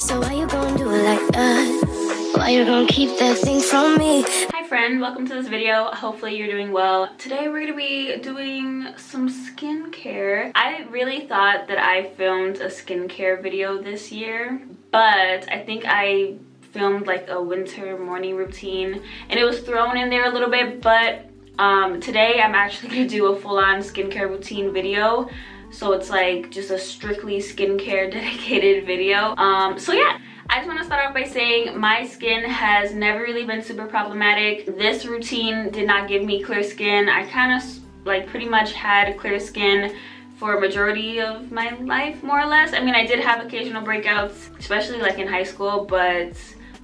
So why you gonna do it like that? Why you gonna keep that thing from me? Hi friend, welcome to this video. Hopefully you're doing well. Today we're gonna be doing some skincare. I really thought that I filmed a skincare video this year, but I think I filmed like a winter morning routine and it was thrown in there a little bit, but um, today I'm actually gonna do a full-on skincare routine video so it's like just a strictly skincare dedicated video um so yeah I just want to start off by saying my skin has never really been super problematic. This routine did not give me clear skin. I kind of like pretty much had clear skin for a majority of my life more or less. I mean I did have occasional breakouts especially like in high school but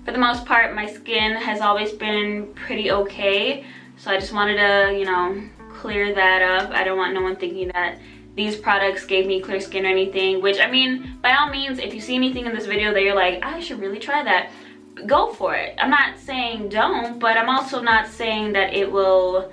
for the most part my skin has always been pretty okay. So I just wanted to you know clear that up. I don't want no one thinking that these products gave me clear skin or anything, which I mean, by all means, if you see anything in this video that you're like, I should really try that, go for it. I'm not saying don't, but I'm also not saying that it will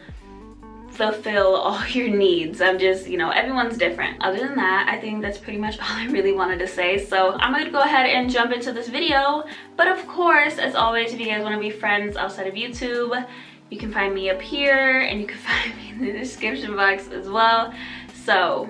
fulfill all your needs. I'm just, you know, everyone's different. Other than that, I think that's pretty much all I really wanted to say. So I'm gonna go ahead and jump into this video. But of course, as always, if you guys wanna be friends outside of YouTube, you can find me up here and you can find me in the description box as well. So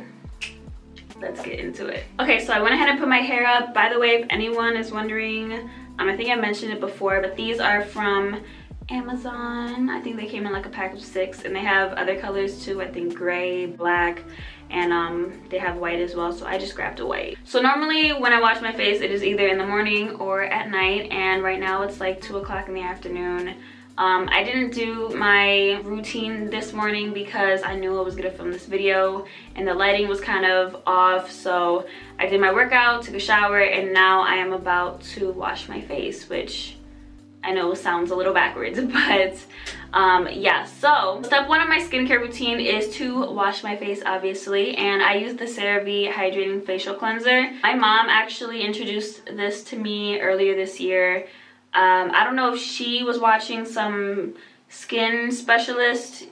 let's get into it. Okay, so I went ahead and put my hair up. By the way, if anyone is wondering, um, I think I mentioned it before, but these are from Amazon. I think they came in like a pack of six and they have other colors too. I think gray, black, and um, they have white as well. So I just grabbed a white. So normally when I wash my face, it is either in the morning or at night. And right now it's like two o'clock in the afternoon. Um, I didn't do my routine this morning because I knew I was gonna film this video and the lighting was kind of off so I did my workout, took a shower and now I am about to wash my face which I know sounds a little backwards but um, yeah so step one of my skincare routine is to wash my face obviously and I use the CeraVe Hydrating Facial Cleanser. My mom actually introduced this to me earlier this year um, I don't know if she was watching some skin specialist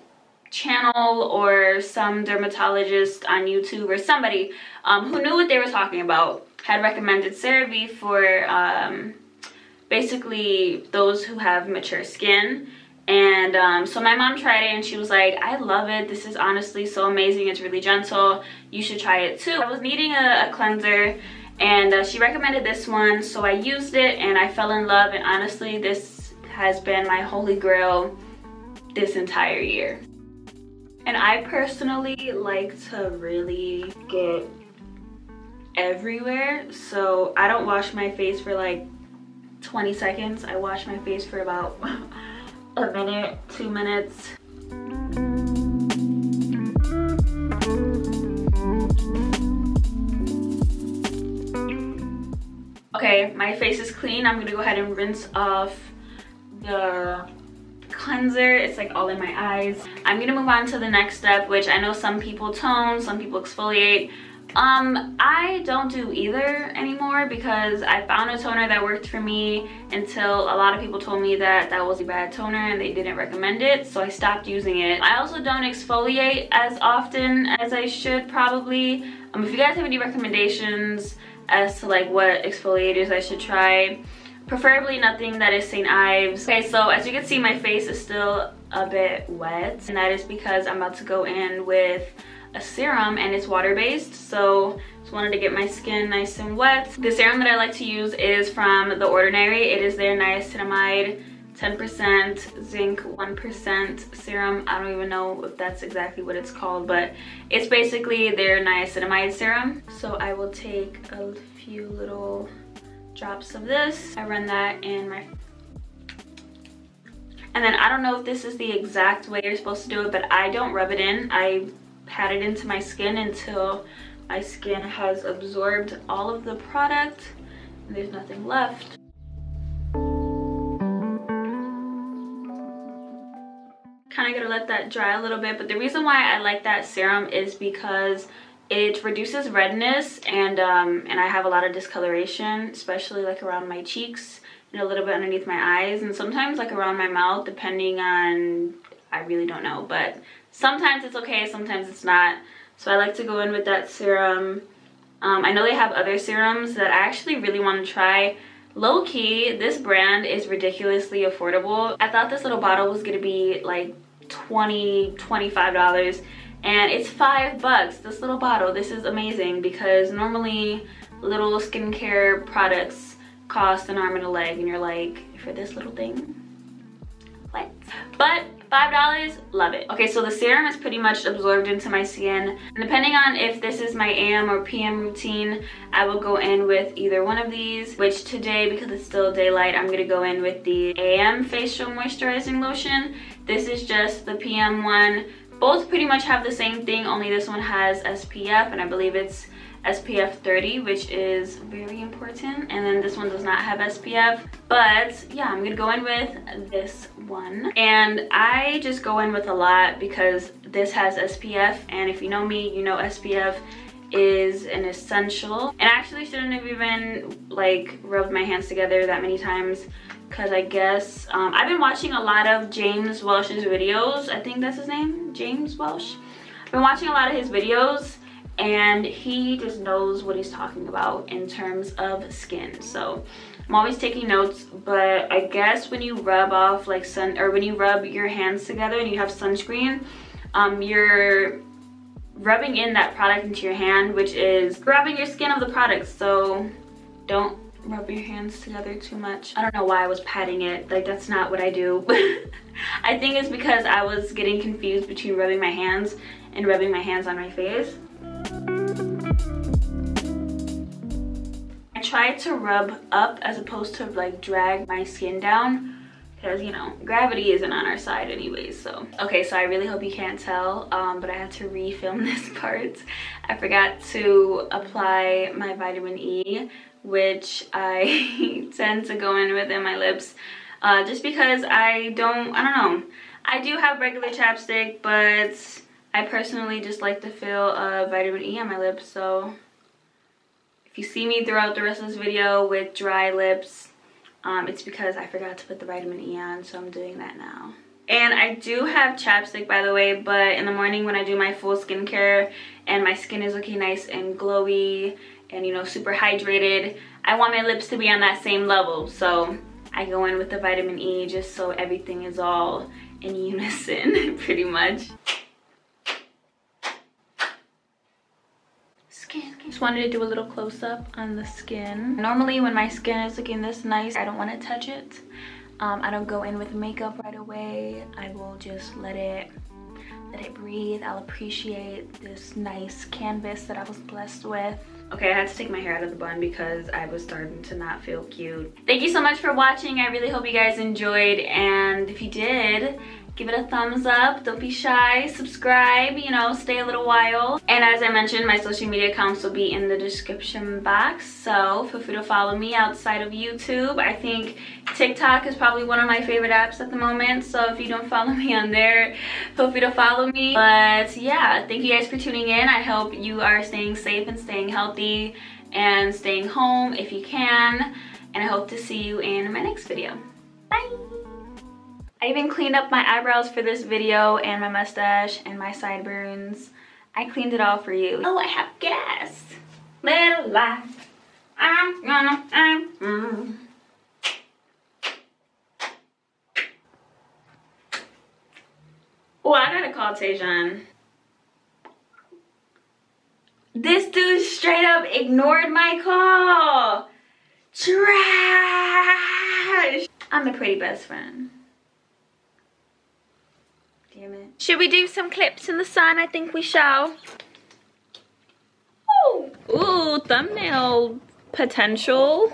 channel or some dermatologist on YouTube or somebody um, who knew what they were talking about had recommended CeraVe for um, basically those who have mature skin. And um, so my mom tried it and she was like I love it. This is honestly so amazing. It's really gentle. You should try it too. I was needing a, a cleanser and uh, she recommended this one so I used it and I fell in love and honestly this has been my holy grail this entire year. And I personally like to really get everywhere so I don't wash my face for like 20 seconds. I wash my face for about a minute two minutes Okay, my face is clean. I'm gonna go ahead and rinse off the cleanser. It's like all in my eyes. I'm gonna move on to the next step, which I know some people tone, some people exfoliate. Um, I don't do either anymore because I found a toner that worked for me until a lot of people told me that that was a bad toner and they didn't recommend it, so I stopped using it. I also don't exfoliate as often as I should probably. Um, if you guys have any recommendations, as to like what exfoliators I should try. Preferably nothing that is St. Ives. Okay, so as you can see, my face is still a bit wet. And that is because I'm about to go in with a serum and it's water-based. So just wanted to get my skin nice and wet. The serum that I like to use is from The Ordinary. It is their niacinamide 10% zinc 1% serum i don't even know if that's exactly what it's called but it's basically their niacinamide serum. So i will take a few little drops of this. I run that in my and then i don't know if this is the exact way you're supposed to do it but i don't rub it in. I pat it into my skin until my skin has absorbed all of the product. And there's nothing left of gonna let that dry a little bit but the reason why I like that serum is because it reduces redness and um, and I have a lot of discoloration especially like around my cheeks and a little bit underneath my eyes and sometimes like around my mouth depending on I really don't know but sometimes it's okay sometimes it's not. So I like to go in with that serum. Um, I know they have other serums that I actually really want to try. Low key, this brand is ridiculously affordable. I thought this little bottle was gonna be like 20 $25 and it's five bucks this little bottle. This is amazing because normally little skincare products cost an arm and a leg and you're like for this little thing? What? But five dollars love it. Okay so the serum is pretty much absorbed into my skin. And depending on if this is my am or pm routine i will go in with either one of these which today because it's still daylight i'm gonna go in with the am facial moisturizing lotion. This is just the pm one. Both pretty much have the same thing only this one has spf and i believe it's SPF 30, which is very important. And then this one does not have SPF. But yeah, I'm gonna go in with this one. And I just go in with a lot because this has SPF. And if you know me, you know SPF is an essential. And I actually shouldn't have even like rubbed my hands together that many times because I guess um, I've been watching a lot of James Welsh's videos. I think that's his name, James Welsh I've been watching a lot of his videos and he just knows what he's talking about in terms of skin. So i'm always taking notes but i guess when you rub off like sun or when you rub your hands together and you have sunscreen um you're rubbing in that product into your hand which is grabbing your skin of the product. So don't rub your hands together too much. I don't know why i was patting it. Like that's not what i do. I think it's because i was getting confused between rubbing my hands and rubbing my hands on my face try to rub up as opposed to like drag my skin down because you know gravity isn't on our side anyways so. Okay so i really hope you can't tell um, but i had to refilm this part. I forgot to apply my vitamin e which i tend to go in within my lips uh, just because i don't i don't know. I do have regular chapstick but I personally just like to feel uh, vitamin E on my lips, so if you see me throughout the rest of this video with dry lips, um, it's because I forgot to put the vitamin E on, so I'm doing that now. And I do have chapstick, by the way, but in the morning when I do my full skincare and my skin is looking nice and glowy and, you know, super hydrated, I want my lips to be on that same level. So I go in with the vitamin E just so everything is all in unison, pretty much. Just wanted to do a little close-up on the skin. Normally when my skin is looking this nice, I don't want to touch it. Um, I don't go in with makeup right away. I will just let it let it breathe. I'll appreciate this nice canvas that I was blessed with. Okay, I had to take my hair out of the bun because I was starting to not feel cute. Thank you so much for watching. I really hope you guys enjoyed. And if you did, give it a thumbs up don't be shy subscribe you know stay a little while. And as i mentioned my social media accounts will be in the description box so feel free to follow me outside of youtube. I think tiktok is probably one of my favorite apps at the moment so if you don't follow me on there feel free to follow me. But yeah thank you guys for tuning in. I hope you are staying safe and staying healthy and staying home if you can. And i hope to see you in my next video. Bye I even cleaned up my eyebrows for this video and my mustache and my sideburns. I cleaned it all for you. Oh, I have gas. Little life. I'm gonna, I'm, mm. Oh, I gotta call Tajon. This dude straight up ignored my call. Trash. I'm a pretty best friend. Damn it. Should we do some clips in the sun? I think we shall. Ooh, ooh thumbnail potential.